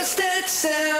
What's that sound?